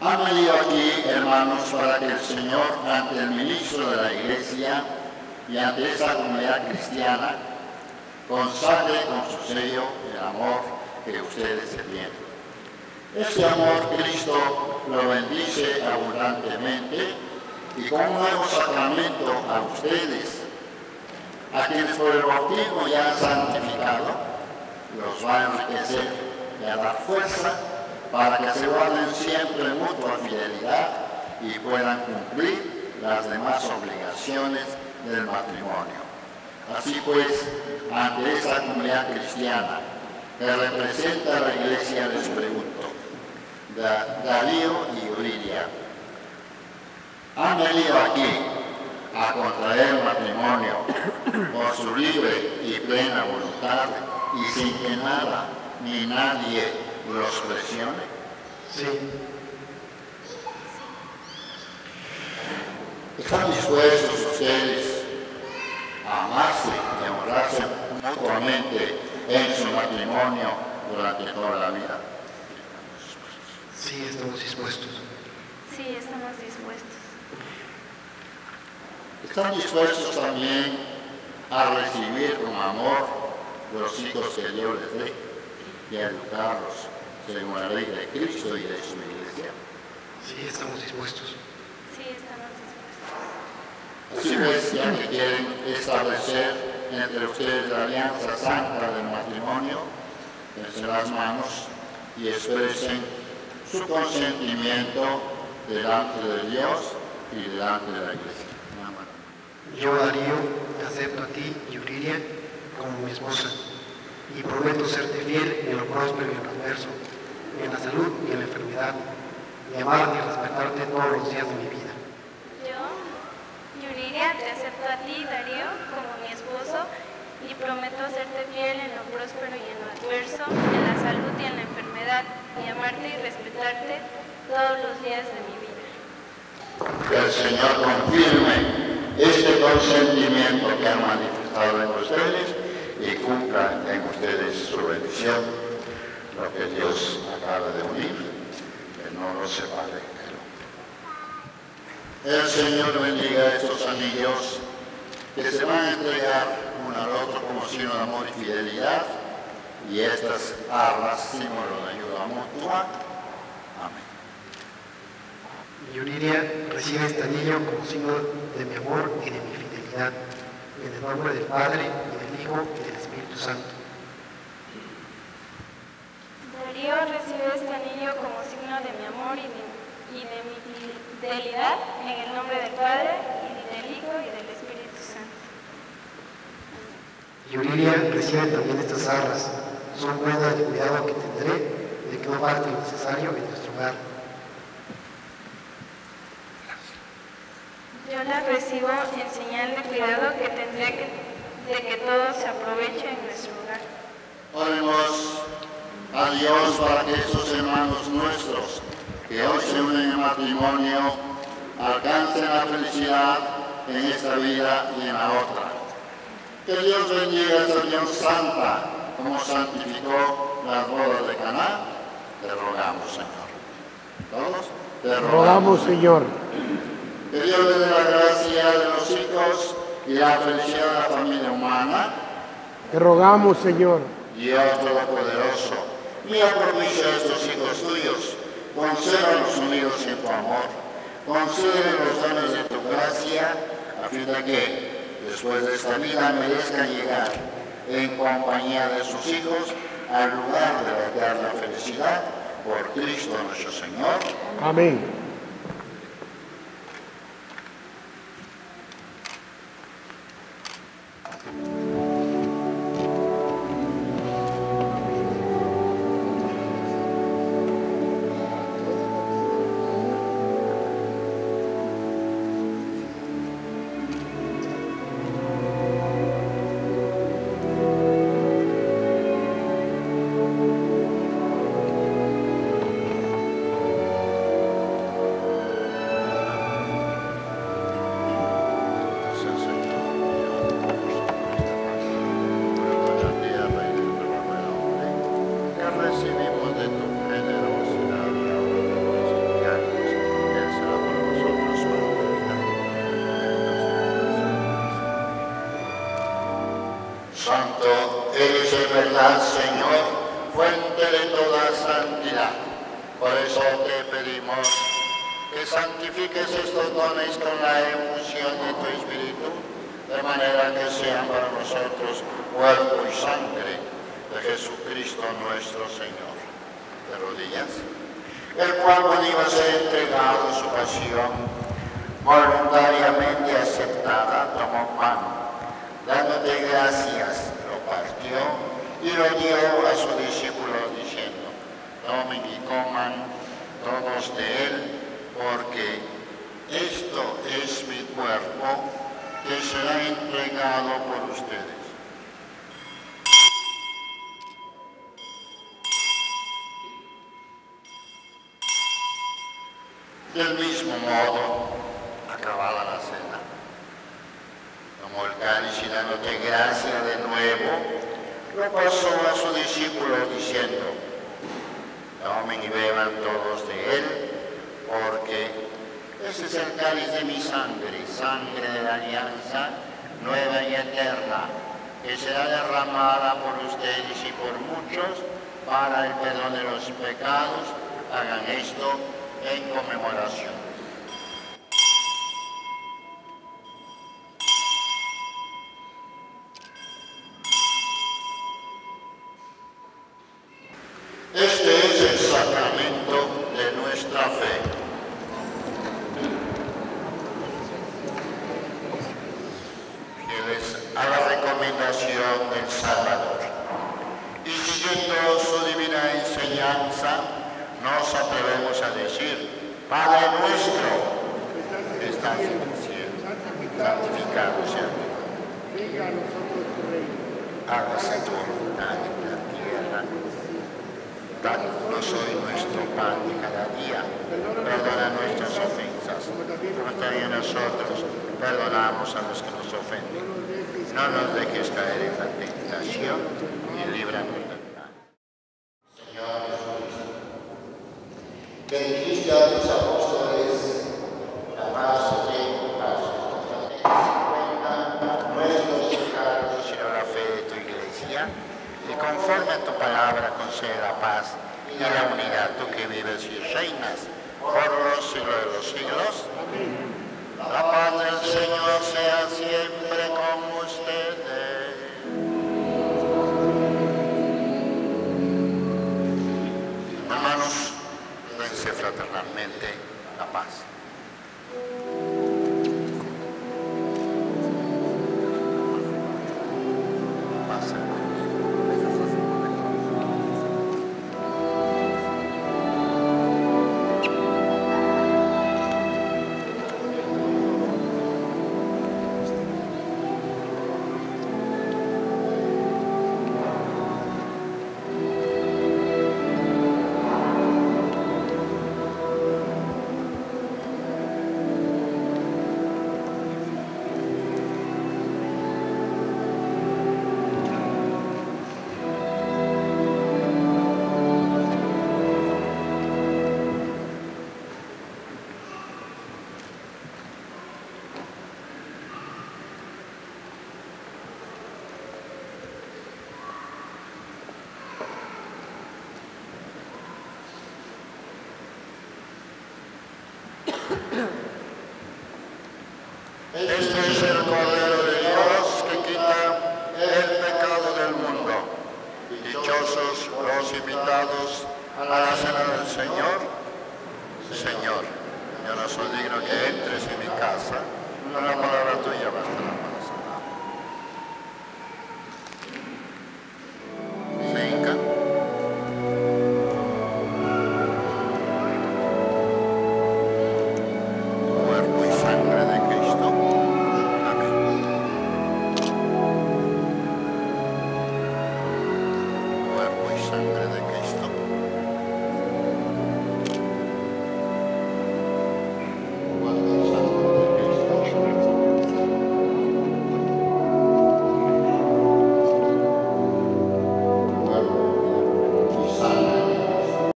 Han venido aquí, hermanos, para que el Señor, ante el ministro de la Iglesia y ante esa comunidad cristiana, consagre con su sello el amor que ustedes tienen. Este amor Cristo lo bendice abundantemente y con un nuevo sacramento a ustedes, a quienes por el bautismo ya han santificado, los va a enriquecer y a dar fuerza para que se guarden siempre mutua fidelidad y puedan cumplir las demás obligaciones del matrimonio. Así pues, ante esta comunidad cristiana que representa a la Iglesia, les pregunto, Darío y Uridia, han venido aquí a contraer matrimonio por su libre y plena voluntad y sin que nada ni nadie los presione? Sí. ¿Están dispuestos ustedes a amarse y a honrarse mutuamente en su matrimonio durante toda la vida? Sí, estamos dispuestos. Sí, estamos dispuestos. ¿Están dispuestos también a recibir con amor los hijos que Dios les dé y a educarlos según la ley de Cristo y de su iglesia? Sí, estamos dispuestos. Sí, estamos dispuestos. Así pues, ya que quieren establecer entre ustedes la alianza santa del matrimonio, desde las manos y expresen su consentimiento delante de Dios y delante de la iglesia. Yo, Darío, te acepto a ti, Yuriria, como mi esposa, y prometo serte fiel en lo próspero y en lo adverso, en la salud y en la enfermedad, y amarte y respetarte todos los días de mi vida. Yo, Yuriria, te acepto a ti, Darío, como mi esposo, y prometo serte fiel en lo próspero y en lo adverso, en la salud y en la enfermedad, y amarte y respetarte todos los días de mi vida. Que el Señor confirme este consentimiento que han manifestado en ustedes y cumpla en ustedes su bendición, lo que Dios acaba de unir, que no lo separe el Señor bendiga estos anillos que se van a entregar uno al otro como signo de amor y fidelidad, y estas armas, símbolo de ayuda mutua. Amén. Yuriria, recibe este anillo como signo de mi amor y de mi fidelidad, en el nombre del Padre, del Hijo, y del Espíritu Santo. Darío recibe este anillo como signo de mi amor y de, y de mi fidelidad, en el nombre del Padre, y del Hijo, y del Espíritu Santo. Yuriria, recibe también estas arras, son prueba del cuidado que tendré de que no falte lo necesario en nuestro hogar. Yo las recibo en señal de cuidado que tendré que, de que todo se aproveche en nuestro hogar. Oremos a Dios para que estos hermanos nuestros que hoy se unen en matrimonio alcancen la felicidad en esta vida y en la otra. Que Dios bendiga a esta unión santa como santificó las bodas de Caná. Te rogamos, Señor. ¿Todos? Te Rogamos, Señor. Que Dios le dé la gracia de los hijos y la felicidad de la familia humana. Te rogamos, Señor. Dios Todopoderoso, mira propicio a estos hijos tuyos, consérvalos unidos en tu amor, concede los dones de tu gracia, a fin de que, después de esta vida, merezcan llegar en compañía de sus hijos al lugar de la eterna felicidad, por Cristo nuestro Señor. Amén. Santifiques estos dones con la efusión de tu Espíritu, de manera que sean para nosotros cuerpo y sangre de Jesucristo nuestro Señor. De rodillas. El cual iba a ser entregado su pasión, voluntariamente aceptada, tomó pan, dándote gracias, lo partió y lo dio a sus discípulos diciendo, tomen y coman todos de él, porque esto es mi cuerpo que será entregado por ustedes. Del mismo modo, acabada la cena, tomó el cáliz y dándote gracia de nuevo, lo pasó a sus discípulos diciendo, tomen y beban todos de él, porque el cáliz de mi sangre, sangre de la alianza nueva y eterna, que será derramada por ustedes y por muchos para el perdón de los pecados. Hagan esto en conmemoración. A la recomendación del Salvador y siguiendo su divina enseñanza, nos atrevemos a decir, Padre nuestro, que estás en el cielo, santificado sea tu nombre. Venga a nosotros tu reino. hágase tu voluntad en la tierra. Danos hoy nuestro pan de cada día. Perdona nuestras ofensas, como también nosotros perdonamos a los que nos ofenden. No nos dejes caer en la tentación y líbranos del mal. Señor Jesús, que dijiste a tus apóstoles, la paz os dejo, paz os. Cuenta nuestros pecados, la fe de tu iglesia, y conforme a tu palabra concede la paz y la unidad, tú que vives y reinas por los siglos de los siglos. La Este es el Cordero de Dios que quita el pecado del mundo. Dichosos los invitados a la cena del Señor. Señor, yo no soy digno que entres en mi casa, la palabra tuya bastará.